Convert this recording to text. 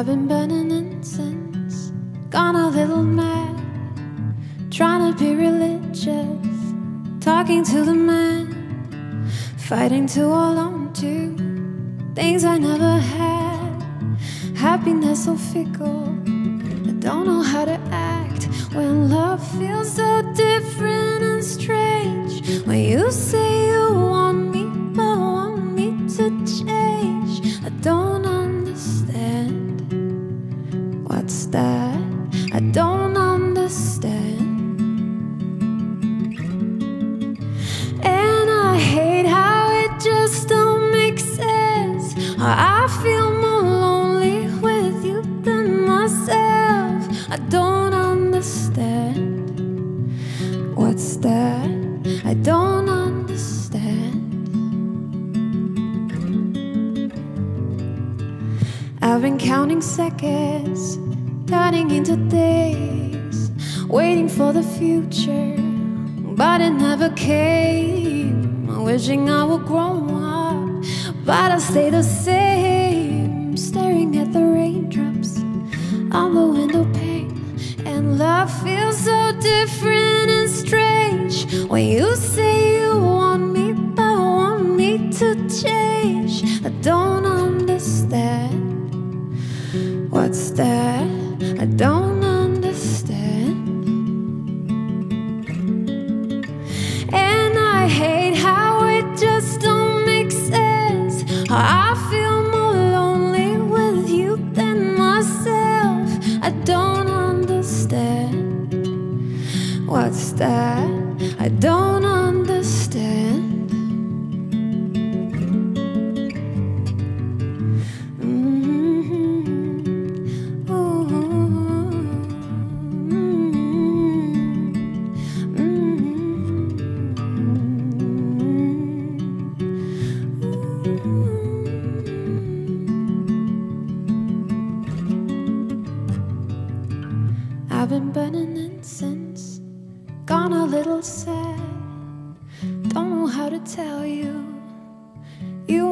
I've been burning incense, gone a little mad, trying to be religious, talking to the man, fighting to hold on to things I never had. Happiness so fickle, I don't know how to act when love feels so different and strange. When you say that? I don't understand. And I hate how it just don't make sense. I feel more lonely with you than myself. I don't understand. What's that? I don't understand. I've been counting seconds, turning into days, waiting for the future, but it never came. Wishing I would grow up, but I stay the same, staring at the raindrops on the I feel more lonely with you than myself. I don't understand. What's that? I don't I've been burning incense, gone a little sad. Don't know how to tell you. You